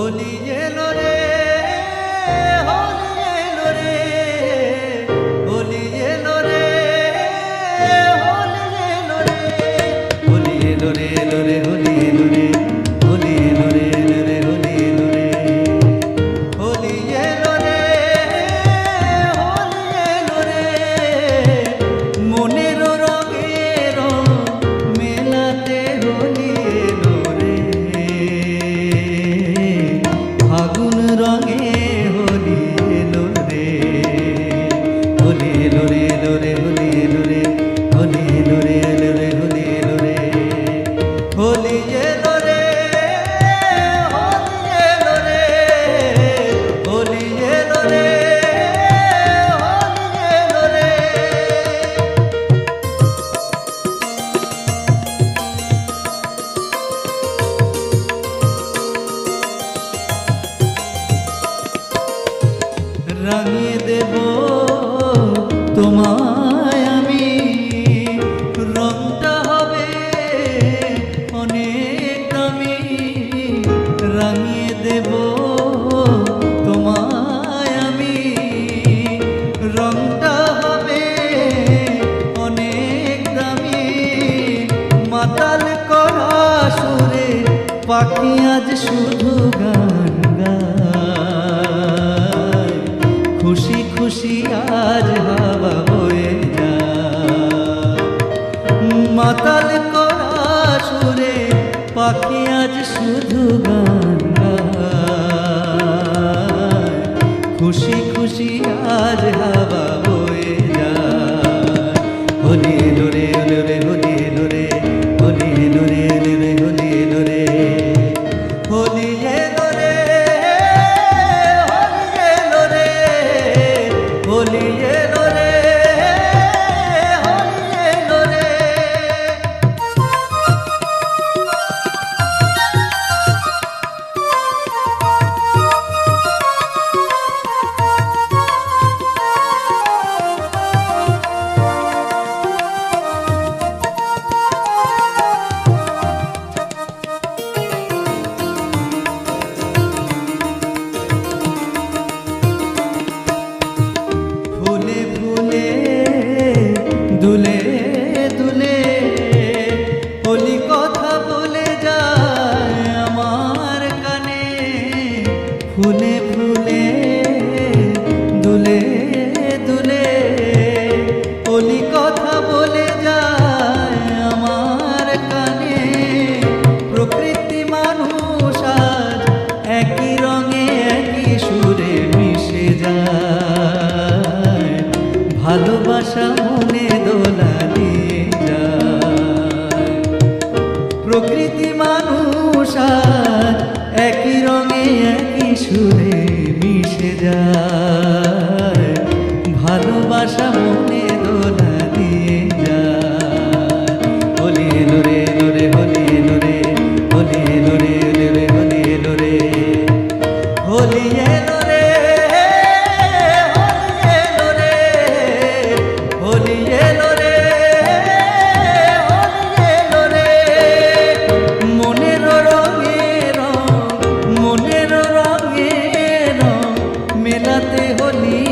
হোলি এলো রে রাঙিয়ে দেব। তোমায় আমি রংটা হবে অনেক আমি রাঙিয়ে দেব। তোমায় আমি রংটা হবে অনেক দামি। মাতাল করা সুরে পাখি আজ শুধু গান গায়। হুঁশিয়ার হাওয়া হয়ে যা মাতাল করা সুরে পাখি আজ শুধু গান খুশি খুশি আর হাওয়া ভালোবাসা মনে দোলা দিয়ে প্রকৃতি মানুষ একই রঙে একই সুরে মিশে যায়। ভালোবাসা মনে দোলা দিয়ে যায় হলি মেলাতে হলি